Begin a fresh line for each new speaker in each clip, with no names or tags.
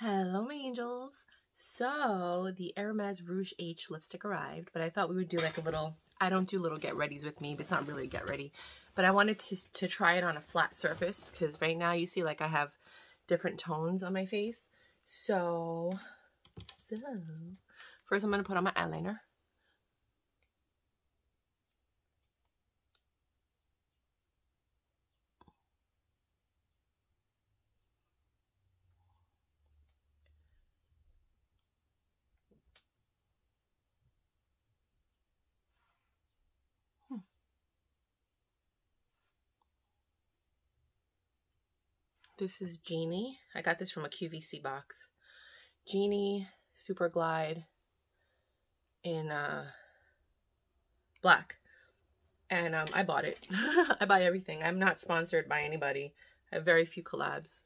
Hello, my angels. So, the Hermes Rouge H lipstick arrived, but I thought we would do like a little, I don't do little get readies with me, but it's not really a get ready. But I wanted to, to try it on a flat surface because right now you see like I have different tones on my face. So, so first I'm going to put on my eyeliner. This is Genie. I got this from a QVC box. Genie Super Glide in uh, black. And um, I bought it. I buy everything. I'm not sponsored by anybody. I have very few collabs.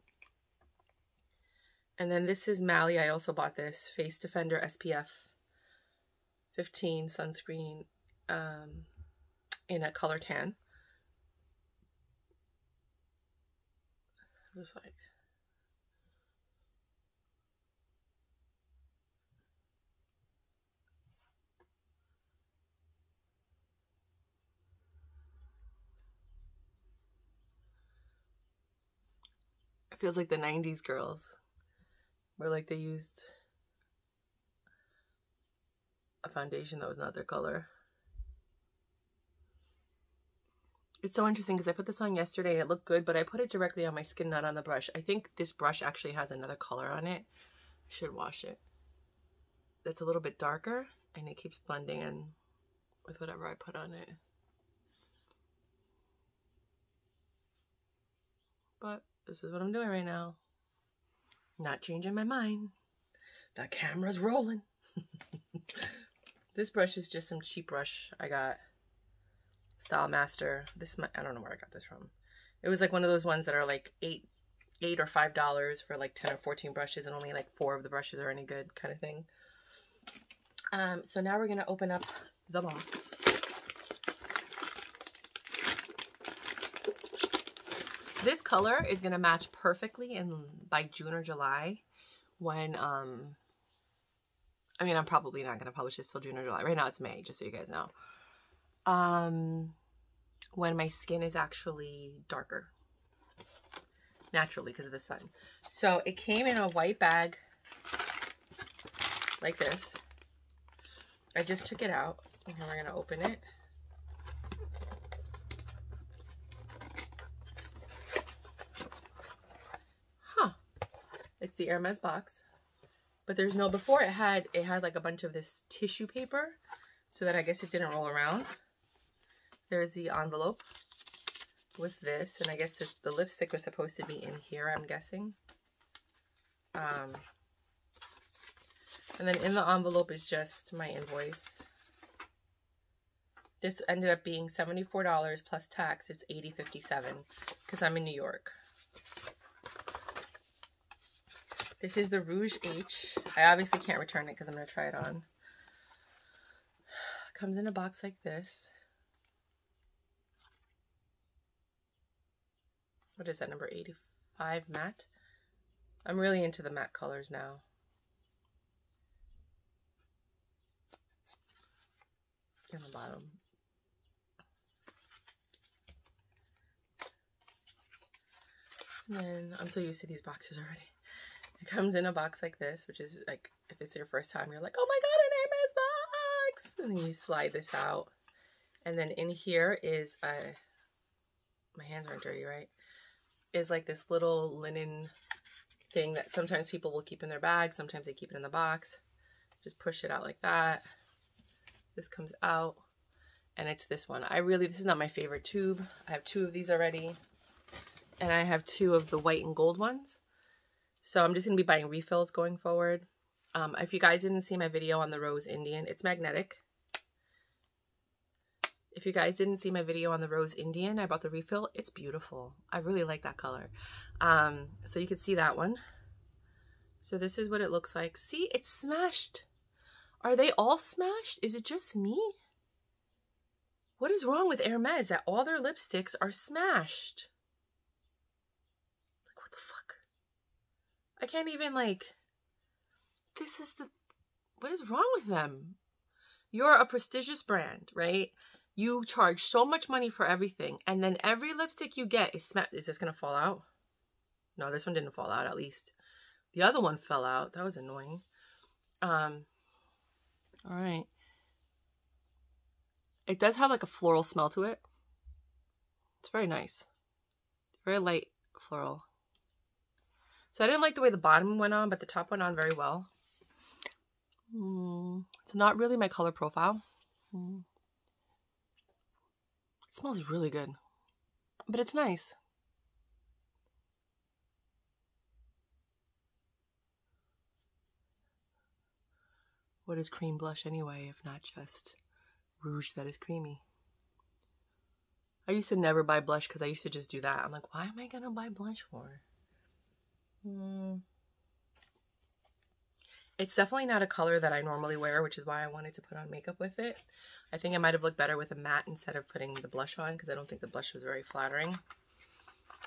And then this is Mally. I also bought this. Face Defender SPF 15 sunscreen um, in a color tan. Just like it feels like the 90s girls where like they used a foundation that was not their color. It's so interesting because I put this on yesterday and it looked good, but I put it directly on my skin, not on the brush. I think this brush actually has another color on it. I should wash it. That's a little bit darker and it keeps blending in with whatever I put on it. But this is what I'm doing right now. Not changing my mind. The camera's rolling. this brush is just some cheap brush I got Style Master. This I don't know where I got this from. It was like one of those ones that are like eight, eight or five dollars for like ten or fourteen brushes, and only like four of the brushes are any good, kind of thing. Um, so now we're gonna open up the box. This color is gonna match perfectly in by June or July when um I mean I'm probably not gonna publish this till June or July. Right now it's May, just so you guys know um, when my skin is actually darker naturally because of the sun. So it came in a white bag like this. I just took it out and we're going to open it. Huh. It's the Hermes box. But there's no, before it had, it had like a bunch of this tissue paper so that I guess it didn't roll around. There's the envelope with this, and I guess the, lipstick was supposed to be in here, I'm guessing. Um, and then in the envelope is just my invoice. This ended up being $74 plus tax. It's $80.57 because I'm in New York. This is the Rouge H. I obviously can't return it because I'm going to try it on. Comes in a box like this. What is that number 85 matte? I'm really into the matte colors now. In the bottom. And then I'm so used to these boxes already. It comes in a box like this which is like if it's your first time you're like oh my god an Hermes box! And then you slide this out. And then in here is a my hands aren't dirty right is like this little linen thing that sometimes people will keep in their bag. Sometimes they keep it in the box. Just push it out like that. This comes out and it's this one. I really, this is not my favorite tube. I have two of these already and I have two of the white and gold ones. So I'm just going to be buying refills going forward. Um, if you guys didn't see my video on the Rose Indien, it's magnetic. If you guys didn't see my video on the Rose Indien, I bought the refill. It's beautiful. I really like that color. Um, so you can see that one. So this is what it looks like. See, it's smashed. Are they all smashed? Is it just me? What is wrong with Hermes that all their lipsticks are smashed? Like, what the fuck? I can't even, like, this is the, what is wrong with them? You're a prestigious brand, right? You charge so much money for everything, and then every lipstick you get is smacked. Is this gonna fall out? No, this one didn't fall out. At least the other one fell out. That was annoying. Um. All right. It does have like a floral smell to it. It's very nice. Very light floral. So I didn't like the way the bottom went on, but the top went on very well. Mm, it's not really my color profile. Mm. It smells really good, but it's nice. What is cream blush anyway, if not just rouge that is creamy? I used to never buy blush because I used to just do that. I'm like, why am I going to buy blush for? Hmm. It's definitely not a color that I normally wear, which is why I wanted to put on makeup with it. I think I might have looked better with a matte instead of putting the blush on because I don't think the blush was very flattering.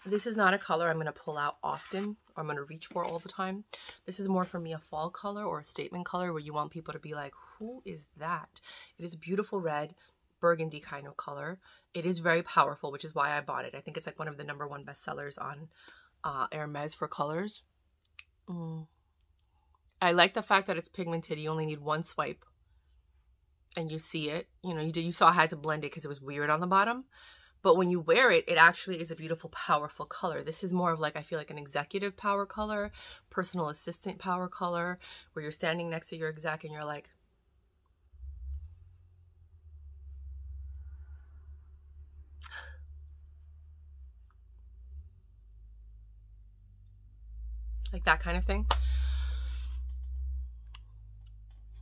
This is not a color I'm going to pull out often or I'm going to reach for all the time. This is more for me a fall color or a statement color where you want people to be like, who is that? It is a beautiful red, burgundy kind of color. It is very powerful, which is why I bought it. I think it's like one of the number one bestsellers on uh, Hermes for colors. Mm. I like the fact that it's pigmented. You only need one swipe and you see it. You know, you did you saw I had to blend it because it was weird on the bottom. But when you wear it, it actually is a beautiful, powerful color. This is more of like, I feel like an executive power color, personal assistant power color, where you're standing next to your exec and you're like, like that kind of thing.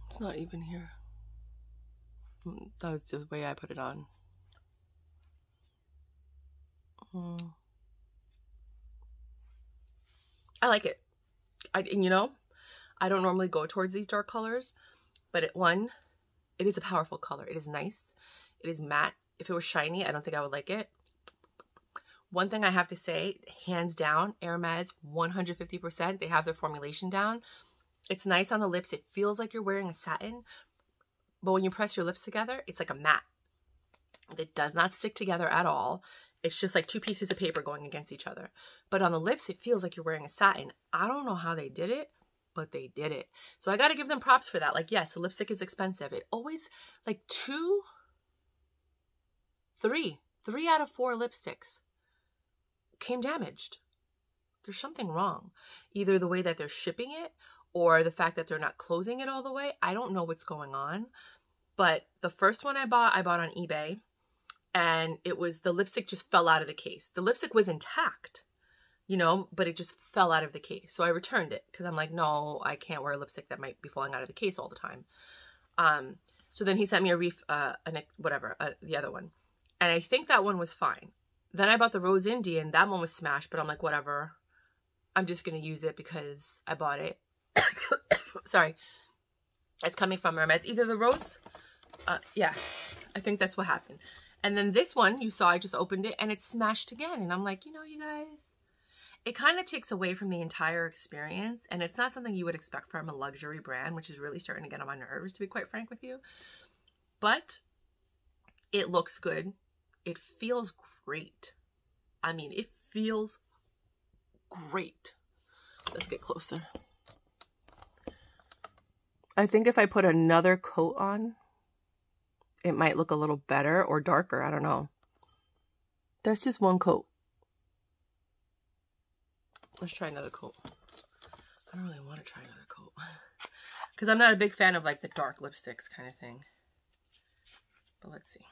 It's not even here. That was the way I put it on. Mm. I like it. I, and you know, I don't normally go towards these dark colors, but it, one, it is a powerful color. It is nice. It is matte. If it was shiny, I don't think I would like it. One thing I have to say, hands down, Hermes 150%. They have their formulation down. It's nice on the lips. It feels like you're wearing a satin, but when you press your lips together, it's like a mat. It does not stick together at all. It's just like two pieces of paper going against each other. But on the lips, it feels like you're wearing a satin. I don't know how they did it, but they did it. So I got to give them props for that. Like, yes, the lipstick is expensive. It always, like two, three, three out of four lipsticks came damaged. There's something wrong. Either the way that they're shipping it or the fact that they're not closing it all the way. I don't know what's going on. But the first one I bought, I bought on eBay. And it was the lipstick just fell out of the case. The lipstick was intact, you know, but it just fell out of the case. So I returned it because I'm like, no, I can't wear a lipstick that might be falling out of the case all the time. Um, so then he sent me a reef, uh, an, whatever, uh, the other one. And I think that one was fine. Then I bought the Rose Indien. That one was smashed, but I'm like, whatever. I'm just going to use it because I bought it. Sorry. It's coming from Hermes. Either the Rose, uh, yeah, I think that's what happened. And then this one, you saw, I just opened it and it smashed again. And I'm like, you know, you guys, it kind of takes away from the entire experience. And it's not something you would expect from a luxury brand, which is really starting to get on my nerves, to be quite frank with you. But it looks good. It feels great. I mean, it feels great. Let's get closer. I think if I put another coat on, it might look a little better or darker. I don't know. That's just one coat. Let's try another coat. I don't really want to try another coat. Because I'm not a big fan of like the dark lipsticks kind of thing. But let's see.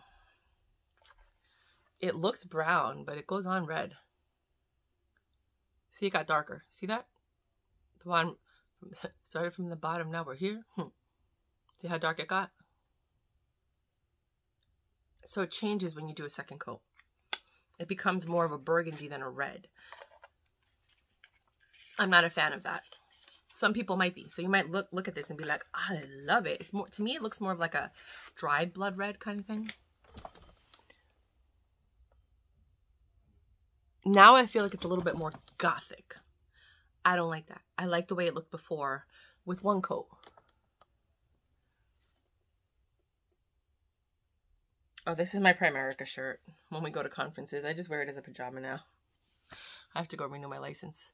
It looks brown, but it goes on red. See, it got darker. See that? The one started from the bottom, now we're here. Hmm. See how dark it got? So it changes when you do a second coat. It becomes more of a burgundy than a red. I'm not a fan of that. Some people might be. So you might look look at this and be like, oh, I love it. It's more to me, it looks more of like a dried blood red kind of thing. Now I feel like it's a little bit more gothic. I don't like that. I like the way it looked before. with one coat. Oh, this is my Primerica shirt when we go to conferences. I just wear it as a pajama now. I have to go renew my license.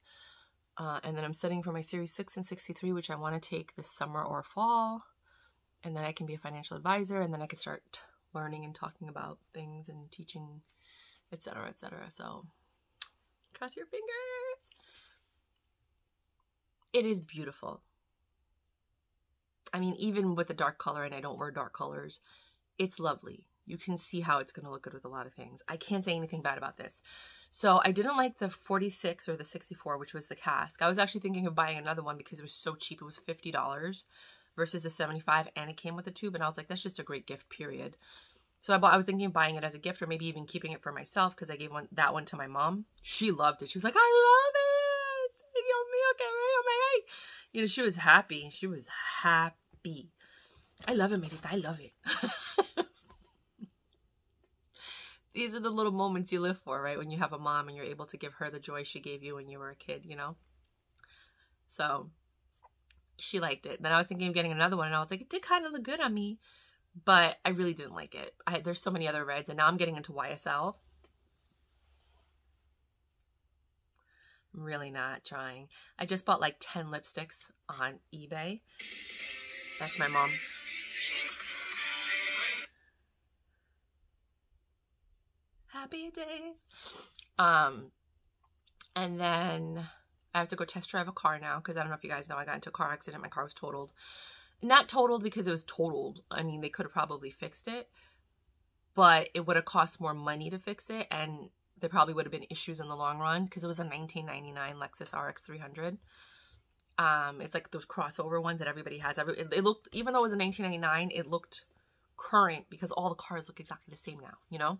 Uh, and then I'm studying for my Series 6 and 63, which I want to take this summer or fall. And then I can be a financial advisor, and then I can start learning and talking about things and teaching, etc., etc. So, cross your fingers. It is beautiful. I mean, even with the dark color, and I don't wear dark colors, it's lovely. You can see how it's going to look good with a lot of things. I can't say anything bad about this. So I didn't like the 46 or the 64, which was the Casque. I was actually thinking of buying another one because it was so cheap. It was $50 versus the 75 and it came with a tube. And I was like, that's just a great gift, period. So I bought, I was thinking of buying it as a gift or maybe even keeping it for myself because I gave one that one to my mom. She loved it. She was like, I love it. You know, she was happy. She was happy. I love it, Merita. I love it. These are the little moments you live for, right? When you have a mom and you're able to give her the joy she gave you when you were a kid, you know? So she liked it. Then I was thinking of getting another one and I was like, it did kind of look good on me, but I really didn't like it. I, there's so many other reds and now I'm getting into YSL. I'm really not trying. I just bought like 10 lipsticks on eBay. That's my mom. Happy days. Um, and then I have to go test drive a car now because I don't know if you guys know I got into a car accident. My car was totaled. Not totaled because it was totaled. I mean, they could have probably fixed it, but it would have cost more money to fix it, and there probably would have been issues in the long run because it was a 1999 Lexus RX 300. Um, it's like those crossover ones that everybody has. Every it, it looked even though it was a 1999, it looked current because all the cars look exactly the same now. You know,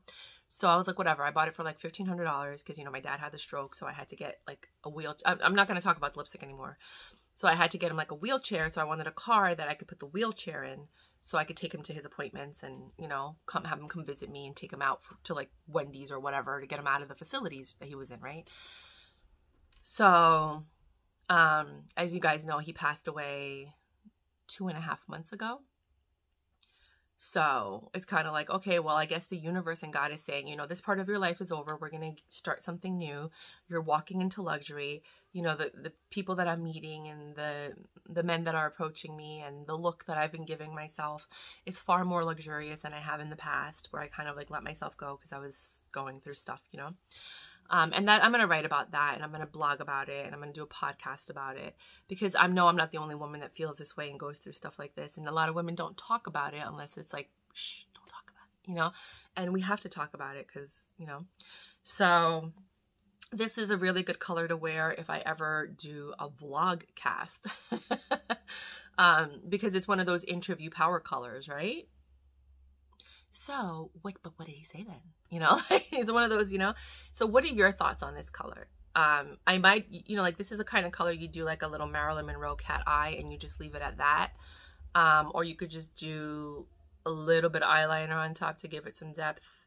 so I was like, whatever. I bought it for like fifteen hundred dollars because you know my dad had the stroke, so I had to get like a wheel. I'm not going to talk about the lipstick anymore. So I had to get him like a wheelchair. So I wanted a car that I could put the wheelchair in, so I could take him to his appointments and you know come have him come visit me and take him out to like Wendy's or whatever to get him out of the facilities that he was in, right? So, um, as you guys know, he passed away two and a half months ago. So it's kind of like, okay, well, I guess the universe and God is saying, you know, this part of your life is over. We're going to start something new. You're walking into luxury. You know, the, the people that I'm meeting and the, the men that are approaching me and the look that I've been giving myself is far more luxurious than I have in the past where I kind of like let myself go because I was going through stuff, you know? Um, and that I'm going to write about that and I'm going to blog about it and I'm going to do a podcast about it because I know I'm not the only woman that feels this way and goes through stuff like this. And a lot of women don't talk about it unless it's like, shh, don't talk about it, you know? And we have to talk about it because, you know, so this is a really good color to wear if I ever do a vlog cast um, because it's one of those interview power colors, right? So what, but what did he say then? You know, he's one of those, you know? So what are your thoughts on this color? Um, I might, you know, like this is a kind of color you do like a little Marilyn Monroe cat eye and you just leave it at that. Um, or you could just do a little bit of eyeliner on top to give it some depth.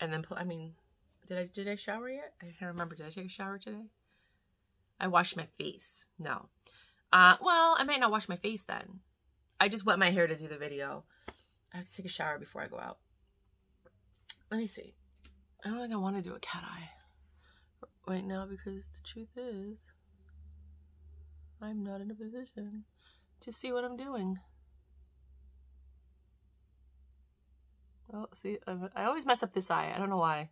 And then, I mean, did I, did I shower yet? I can't remember. Did I take a shower today? I washed my face. No. Uh, well, I might not wash my face then. I just wet my hair to do the video. I have to take a shower before I go out. Let me see. I don't think I want to do a cat eye right now because the truth is, I'm not in a position to see what I'm doing. Oh, see, I always mess up this eye. I don't know why.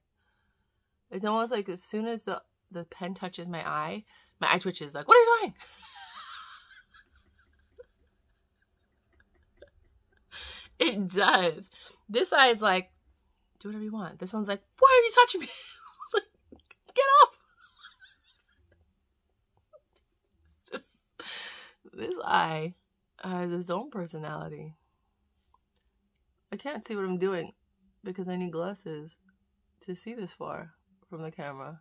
It's almost like as soon as the the pen touches my eye, my eye twitches. Like, what are you doing? It does. This eye is like, do whatever you want. This one's like, why are you touching me? like, get off. this, eye has its own personality. I can't see what I'm doing because I need glasses to see this far from the camera.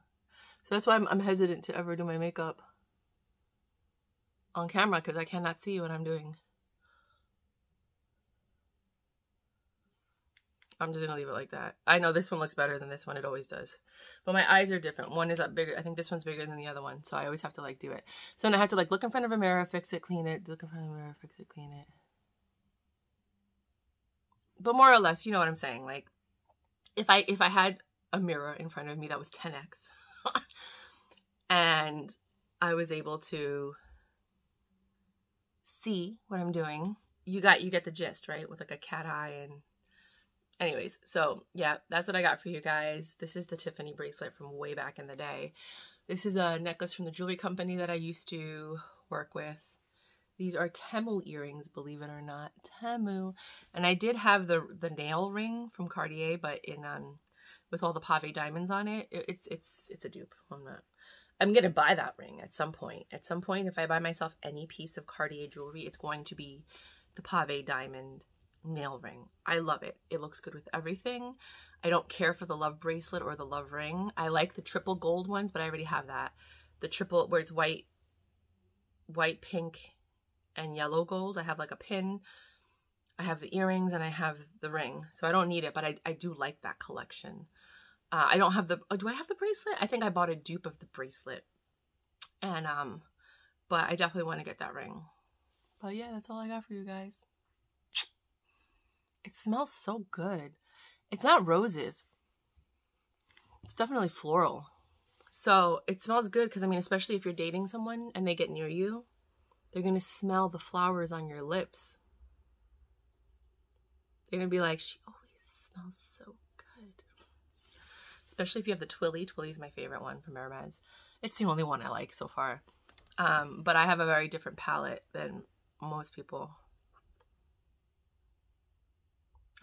So that's why I'm, I'm hesitant to ever do my makeup on camera because I cannot see what I'm doing. I'm just gonna leave it like that. I know this one looks better than this one. It always does. But my eyes are different. One is up bigger. I think this one's bigger than the other one. So I always have to like do it. So then I have to like look in front of a mirror, fix it, clean it, look in front of a mirror, fix it, clean it. But more or less, you know what I'm saying. Like if I if I had a mirror in front of me that was 10x and I was able to see what I'm doing, you got you get the gist, right? With like a cat eye and anyways, so yeah, that's what I got for you guys. This is the Tiffany bracelet from way back in the day. This is a necklace from the jewelry company that I used to work with. These are Temu earrings, believe it or not. Temu. And I did have the the nail ring from Cartier, but in um with all the pave diamonds on it, it it's it's it's a dupe. I'm not I'm gonna buy that ring at some point. At some point, if I buy myself any piece of Cartier jewelry, it's going to be the pave diamond nail ring. I love it. It looks good with everything. I don't care for the love bracelet or the love ring. I like the triple gold ones, but I already have that. The triple where it's white, white, pink, and yellow gold. I have like a pin. I have the earrings and I have the ring. So I don't need it, but I, I do like that collection. Uh, I don't have the, oh, do I have the bracelet? I think I bought a dupe of the bracelet. And, um, but I definitely want to get that ring. But yeah, that's all I got for you guys. It smells so good. It's not roses. It's definitely floral. So it smells good because, I mean, especially if you're dating someone and they get near you, they're going to smell the flowers on your lips. They're going to be like, she always smells so good. Especially if you have the Twilly. Twilly's my favorite one from Hermes. It's the only one I like so far. Um, but I have a very different palette than most people.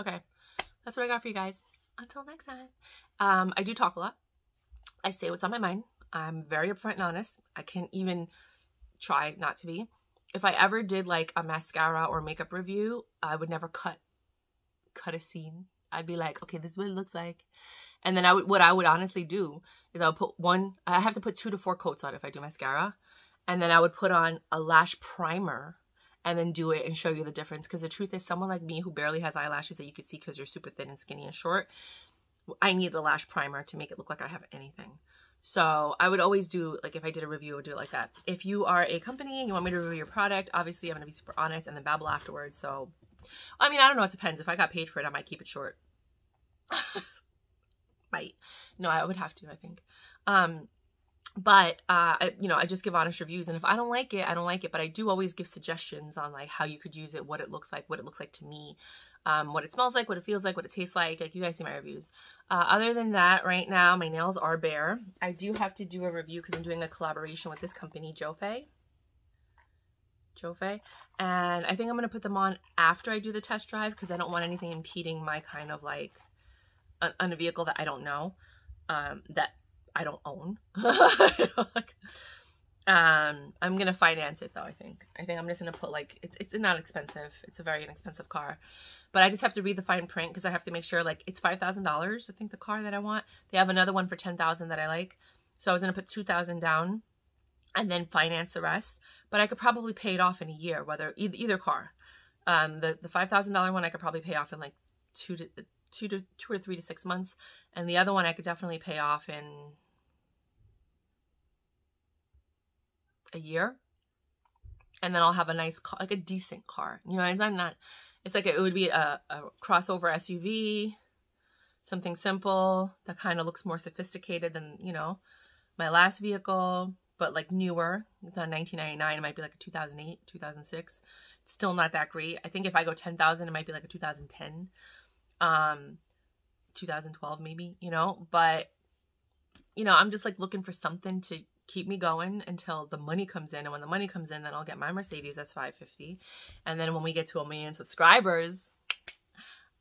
Okay, that's what I got for you guys. Until next time. Um, I do talk a lot. I say what's on my mind. I'm very upfront and honest. I can't even try not to be. If I ever did like a mascara or makeup review, I would never cut cut a scene. I'd be like, okay, this is what it looks like. And then I would what I would honestly do is I would put one I have to put two to four coats on if I do mascara. And then I would put on a lash primer and then do it and show you the difference. Because the truth is, someone like me who barely has eyelashes that you can see because you're super thin and skinny and short, I need a lash primer to make it look like I have anything. So I would always do, like if I did a review, I would do it like that. If you are a company and you want me to review your product, obviously I'm going to be super honest and then babble afterwards. So, I mean, I don't know. It depends. If I got paid for it, I might keep it short. might. No, I would have to, I think. Um, but uh I, you know i just give honest reviews and if i don't like it i don't like it but i do always give suggestions on like how you could use it what it looks like what it looks like to me um, what it smells like what it feels like what it tastes like like you guys see my reviews. Uh, other than that right now my nails are bare. I do have to do a review because i'm doing a collaboration with this company jofe jofe and i think i'm going to put them on after i do the test drive because i don't want anything impeding my kind of like on a vehicle that i don't know um, that I don't own. um, I'm gonna finance it though. I think. I think I'm just gonna put like it's it's not expensive. It's a very inexpensive car, but I just have to read the fine print because I have to make sure like it's five thousand dollars. I think the car that I want. They have another one for ten thousand that I like, so I was gonna put two thousand down, and then finance the rest. But I could probably pay it off in a year, whether either, either car. Um, the the five thousand dollar one I could probably pay off in like two to two to two or three to six months, and the other one I could definitely pay off in a year and then I'll have a nice car, like a decent car. You know, I'm not, it's like a, it would be a, a crossover SUV, something simple that kind of looks more sophisticated than, you know, my last vehicle, but like newer. It's not 1999. It might be like a 2008, 2006. It's still not that great. I think if I go 10,000, it might be like a 2010, um, 2012 maybe, you know, but you know, I'm just like looking for something to keep me going until the money comes in. And when the money comes in, then I'll get my Mercedes S550. And then when we get to a million subscribers,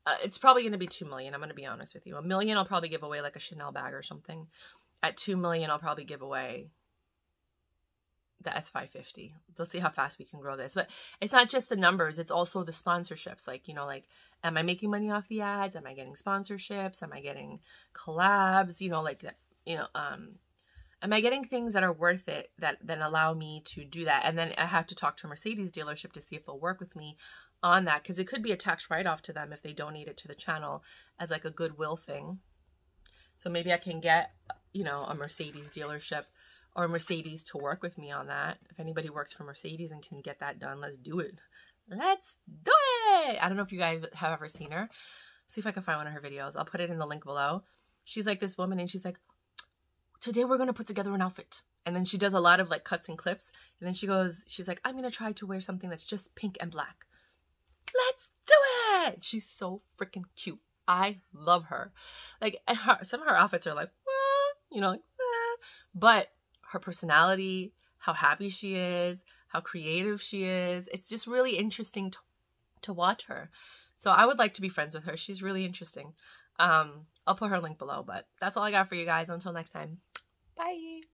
uh, it's probably going to be 2 million. I'm going to be honest with you. A million, I'll probably give away like a Chanel bag or something. At 2 million, I'll probably give away the S550. Let's see how fast we can grow this. But it's not just the numbers, it's also the sponsorships. Like, you know, like, am I making money off the ads? Am I getting sponsorships? Am I getting collabs? You know, like, you know, um, am I getting things that are worth it that then allow me to do that? And then I have to talk to a Mercedes dealership to see if they'll work with me on that because it could be a tax write off to them if they donate it to the channel as like a goodwill thing. So maybe I can get, you know, a Mercedes dealership or Mercedes to work with me on that. If anybody works for Mercedes and can get that done, let's do it. Let's do it. I don't know if you guys have ever seen her. See if I can find one of her videos. I'll put it in the link below. She's like this woman and she's like, today we're going to put together an outfit. And then she does a lot of like cuts and clips. And then she goes, she's like, I'm going to try to wear something that's just pink and black. Let's do it. She's so freaking cute. I love her. Like her, some of her outfits are like, you know, like, but her personality, how happy she is, how creative she is, it's just really interesting to, to watch her. So I would like to be friends with her. She's really interesting. Um, I'll put her link below, but that's all I got for you guys. Until next time, bye.